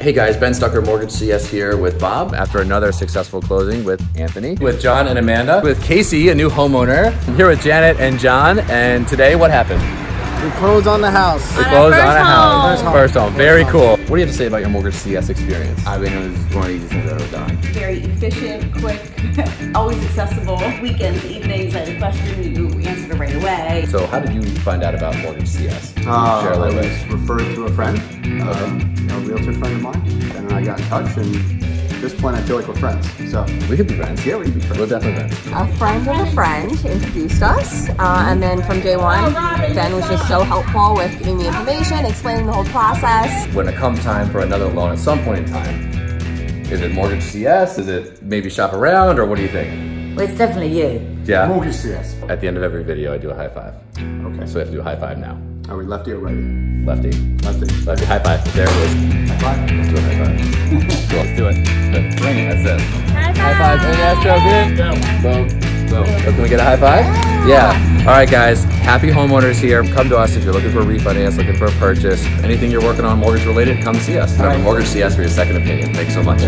Hey guys, Ben Stucker, Mortgage CS here with Bob after another successful closing with Anthony, with John and Amanda, with Casey, a new homeowner. I'm here with Janet and John, and today what happened? We closed on the house. We closed on a house. First home. First home. Very cool. What do you have to say about your Mortgage CS experience? I mean, it was one of the easiest things I've ever done. Very efficient, quick, always accessible. Weekends, evenings, I had a question, you answered it right away. So how did you find out about Mortgage CS? Can you Uh, share a I little was bit. referred to a friend, uh, you know, a realtor friend of mine, and then I got in touch, and at this point I feel like we're friends. So, We could be friends. yeah, we can be friends. We're friends. definitely friends. a friend of a friend introduced us, uh, and then from day one, Ben was just so helpful with giving me information, explaining the whole process. When it comes time for another loan at some point in time, is it Mortgage CS? Is it maybe shop around, or what do you think? Well, it's definitely you. Yeah. Mortgage CS. At the end of every video, I do a high five. Okay. So we have to do a high five now. Are we lefty or righty? Lefty. Lefty. Lefty. High five. There it is. High five. Let's do a high five. cool. Let's do it. Good. That's it. High five. High Any Astro good? Boom. Boom. So can we get a high five? Yeah. All right, guys. Happy homeowners here. Come to us if you're looking for a refinance, looking for a purchase, anything you're working on mortgage related. Come see us. Remember, Mortgage CS for your second opinion. Thanks so much.